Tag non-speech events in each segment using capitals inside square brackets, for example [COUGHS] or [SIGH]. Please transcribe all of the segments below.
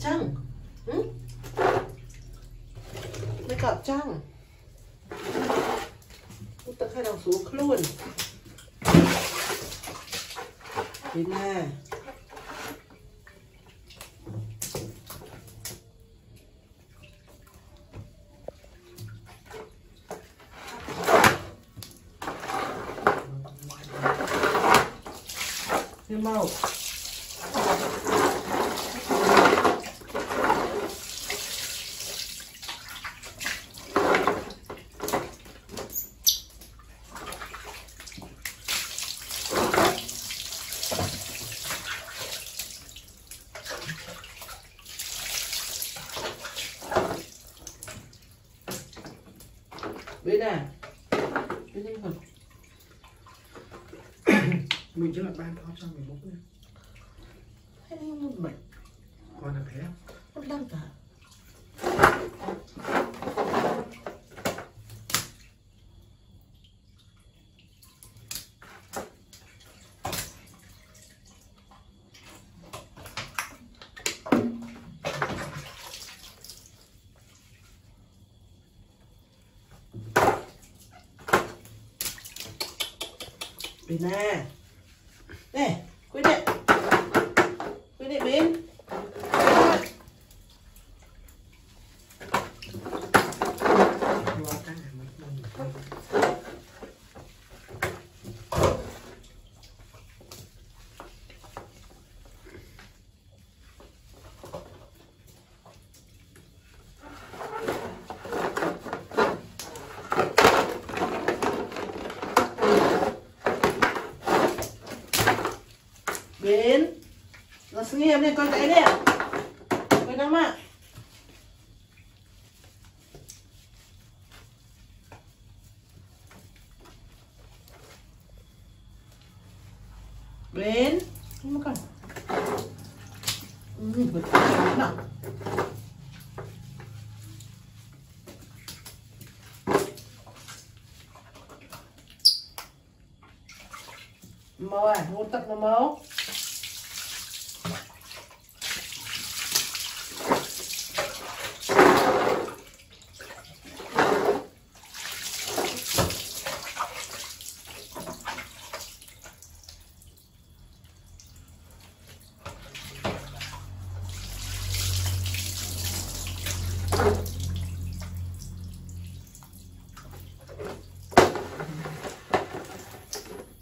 chăng ừ? Cọp chăng Út tự khai đồng xuống luôn. Đi nè Thêm màu. Bên này. Bên này còn [COUGHS] mình chứ là ban cho cho mình bốc nha thấy một bệnh. Còn là thế. Nó đang cả Bên nè. Nè, quyết định Quyết định bên lo cái này mình mình Bên nó sẽ này lên con cái nè Bên năm ạ. Bên Không có cần. Ừ, vượt cái nào Màu à, ngôn tật nó màu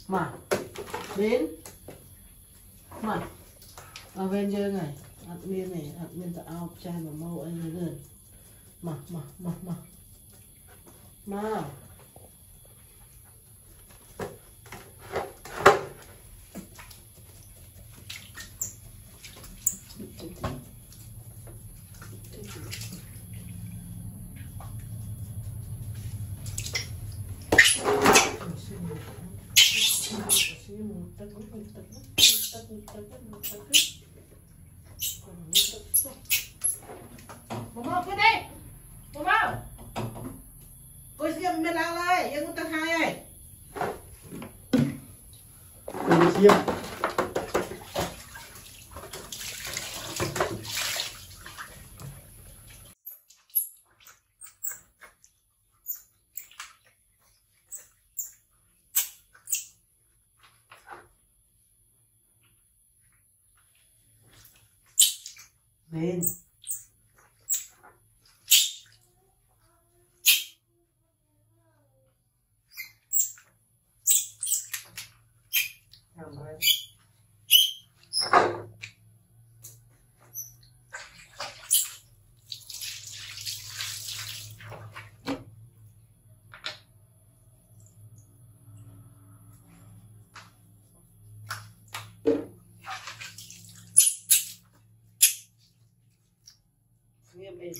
mà, đến. Mà Avenger này admin này admin ta ao trai mà mau anh ấy gần mà mà mà mà. Mà तक तक तक तक तक Bên. làm 也没有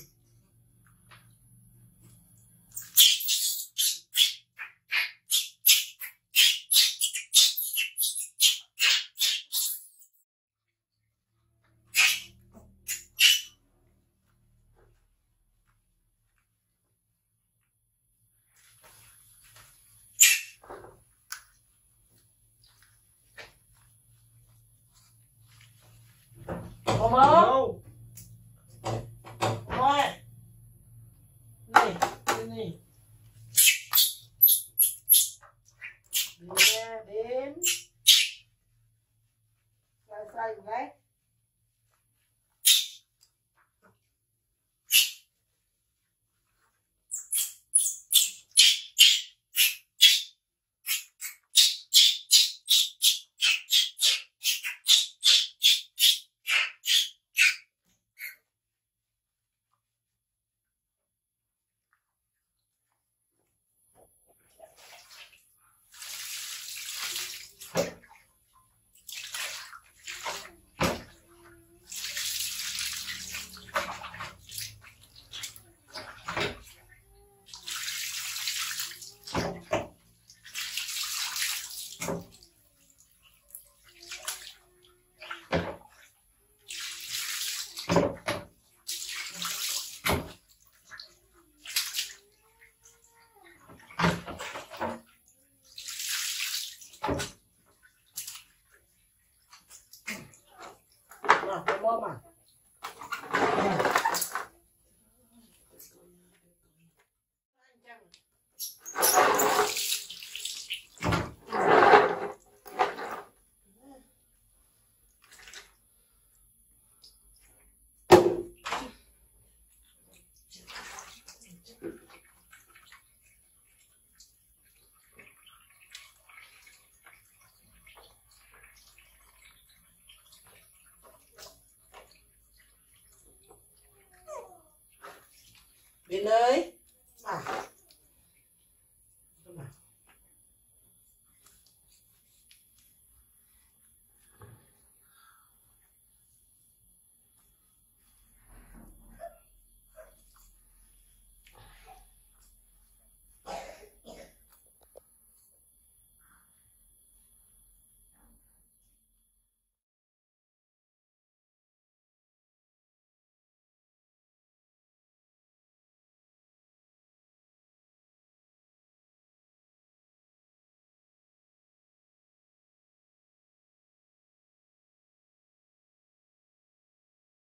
Duyên ơi